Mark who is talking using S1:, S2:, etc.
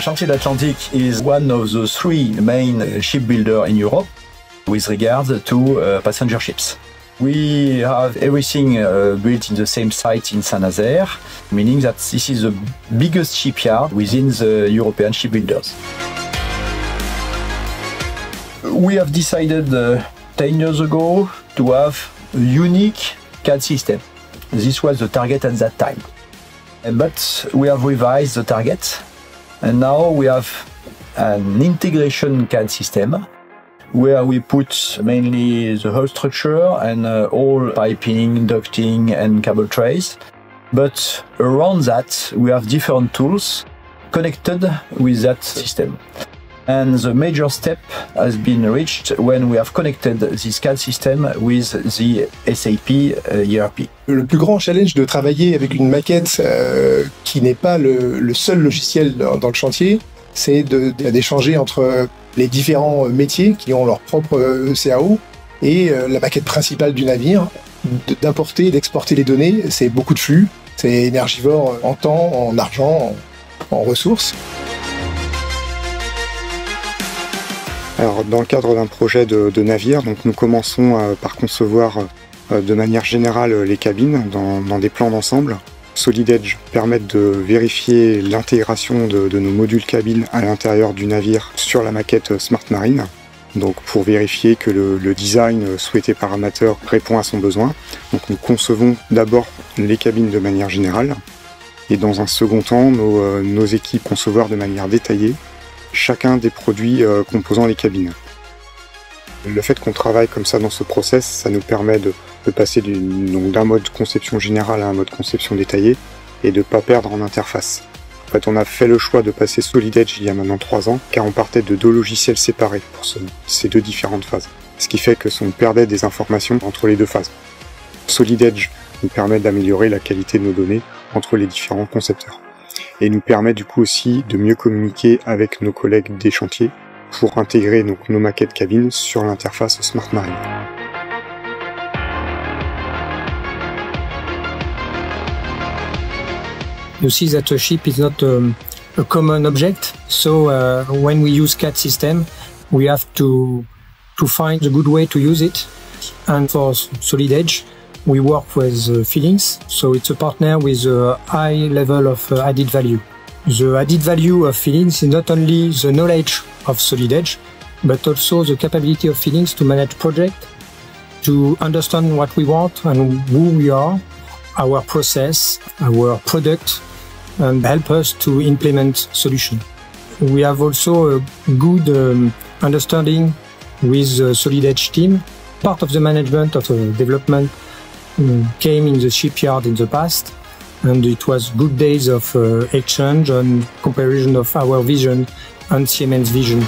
S1: Chantier d'Atlantic is one of the three main shipbuilders in Europe with regards to uh, passenger ships. We have everything uh, built in the same site in Saint-Nazaire, meaning that this is the biggest shipyard within the European shipbuilders. We have decided uh, 10 years ago to have a unique CAD system. This was the target at that time. But we have revised the target and now we have an integration CAD system where we put mainly the whole structure and uh, all piping, ducting and cable trays. But around that, we have different tools connected with that system. And the major step has been reached when we have connected this CAD system with the SAP uh, ERP.
S2: Le plus grand challenge de travailler avec une maquette euh, qui n'est pas le, seul logiciel dans, le chantier, c'est d'échanger entre les différents métiers qui ont leur propre euh, CAO et euh, la maquette principale du navire, d'importer et d'exporter les données. C'est beaucoup de flux, c'est énergivore en temps, en argent, en, en ressources.
S3: Alors, dans le cadre d'un projet de, navire, donc nous commençons euh, par concevoir euh, de manière générale les cabines dans, des plans d'ensemble. Solid Edge permet de vérifier l'intégration de, nos modules cabines à l'intérieur du navire sur la maquette Smart Marine. Donc pour vérifier que le, design souhaité par amateur répond à son besoin. Donc nous concevons d'abord les cabines de manière générale et dans un second temps euh, nos équipes concevoir de manière détaillée chacun des produits euh, composant les cabines. Le fait qu'on travaille comme ça dans ce process, ça nous permet de, passer d'un mode conception générale à un mode conception détaillée et de ne pas perdre en interface. En fait, on a fait le choix de passer Solid Edge il y a maintenant 3 ans, car on partait de deux logiciels séparés pour ce, ces deux différentes phases. Ce qui fait que on perdait des informations entre les deux phases. Solid Edge nous permet d'améliorer la qualité de nos données entre les différents concepteurs et nous permet du coup aussi de mieux communiquer avec nos collègues des chantiers pour intégrer donc nos maquettes cabines sur l'interface Smart Marine.
S4: You see that a ship is not um, a common object, so uh, when we use CAD system, we have to to find a good way to use it. And for Solid Edge, we work with uh, Feelings, so it's a partner with a high level of uh, added value. The added value of Feelings is not only the knowledge of Solid Edge, but also the capability of Feelings to manage project, to understand what we want and who we are, our process, our product, and help us to implement solution. We have also a good um, understanding with the Solid Edge team. Part of the management of the development um, came in the shipyard in the past, and it was good days of uh, exchange and comparison of our vision and Siemens vision.